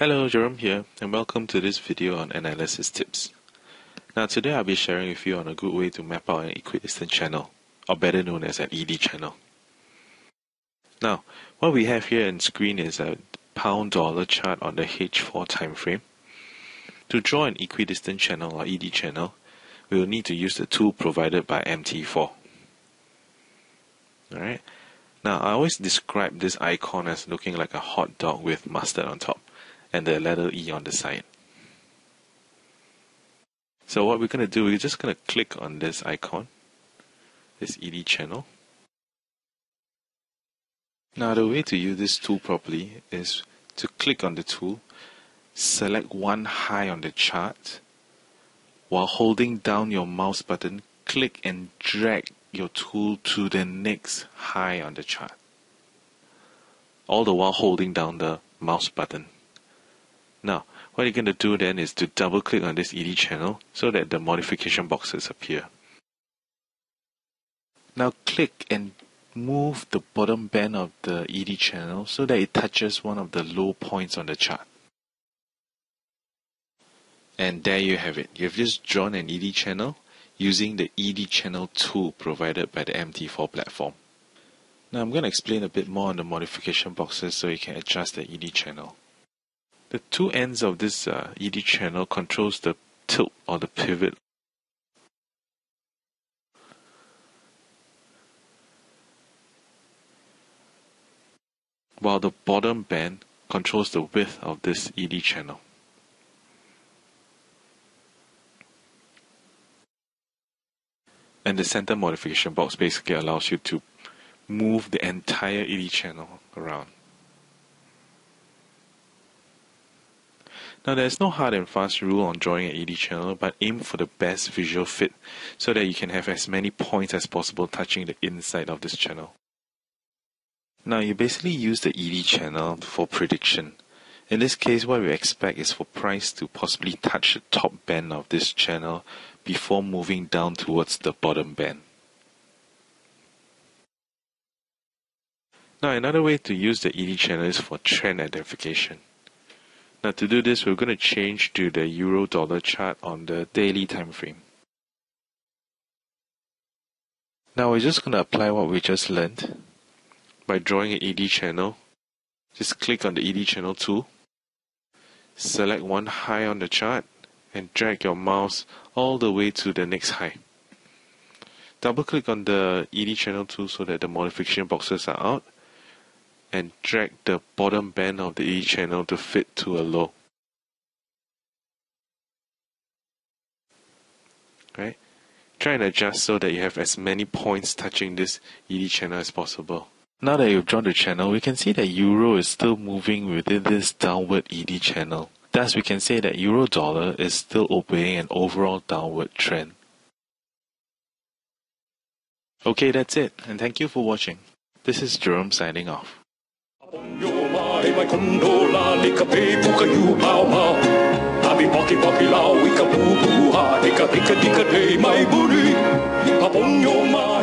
Hello, Jerome here, and welcome to this video on analysis tips. Now today I'll be sharing with you on a good way to map out an equidistant channel, or better known as an ED channel. Now, what we have here on screen is a pound dollar chart on the H4 time frame. To draw an equidistant channel or ED channel, we will need to use the tool provided by MT4. Alright, now I always describe this icon as looking like a hot dog with mustard on top and the letter E on the side. So what we're going to do, we're just going to click on this icon, this ED channel. Now the way to use this tool properly is to click on the tool, select one high on the chart, while holding down your mouse button, click and drag your tool to the next high on the chart. All the while holding down the mouse button. Now, what you're going to do then is to double click on this ED channel so that the modification boxes appear. Now click and move the bottom band of the ED channel so that it touches one of the low points on the chart. And there you have it. You've just drawn an ED channel using the ED channel tool provided by the MT4 platform. Now I'm going to explain a bit more on the modification boxes so you can adjust the ED channel. The two ends of this uh, ED channel controls the tilt or the pivot. While the bottom band controls the width of this ED channel. And the center modification box basically allows you to move the entire ED channel around. Now there's no hard and fast rule on drawing an ED channel, but aim for the best visual fit so that you can have as many points as possible touching the inside of this channel. Now you basically use the ED channel for prediction. In this case, what we expect is for price to possibly touch the top band of this channel before moving down towards the bottom band. Now another way to use the ED channel is for trend identification. Now to do this, we're going to change to the euro dollar chart on the daily time frame. Now we're just going to apply what we just learned by drawing an ED channel. Just click on the ED channel tool, select one high on the chart, and drag your mouse all the way to the next high. Double click on the ED channel tool so that the modification boxes are out and drag the bottom band of the E channel to fit to a low. Right? Try and adjust so that you have as many points touching this ED channel as possible. Now that you've drawn the channel, we can see that Euro is still moving within this downward ED channel. Thus, we can say that Euro dollar is still obeying an overall downward trend. Okay, that's it, and thank you for watching. This is Jerome signing off. Mai mai kondo la li ka pe pu ka yu mau mau. Abi poki poki lau i ka pu pu ha. Di ka pika di ka te mai buri. Apon yo mai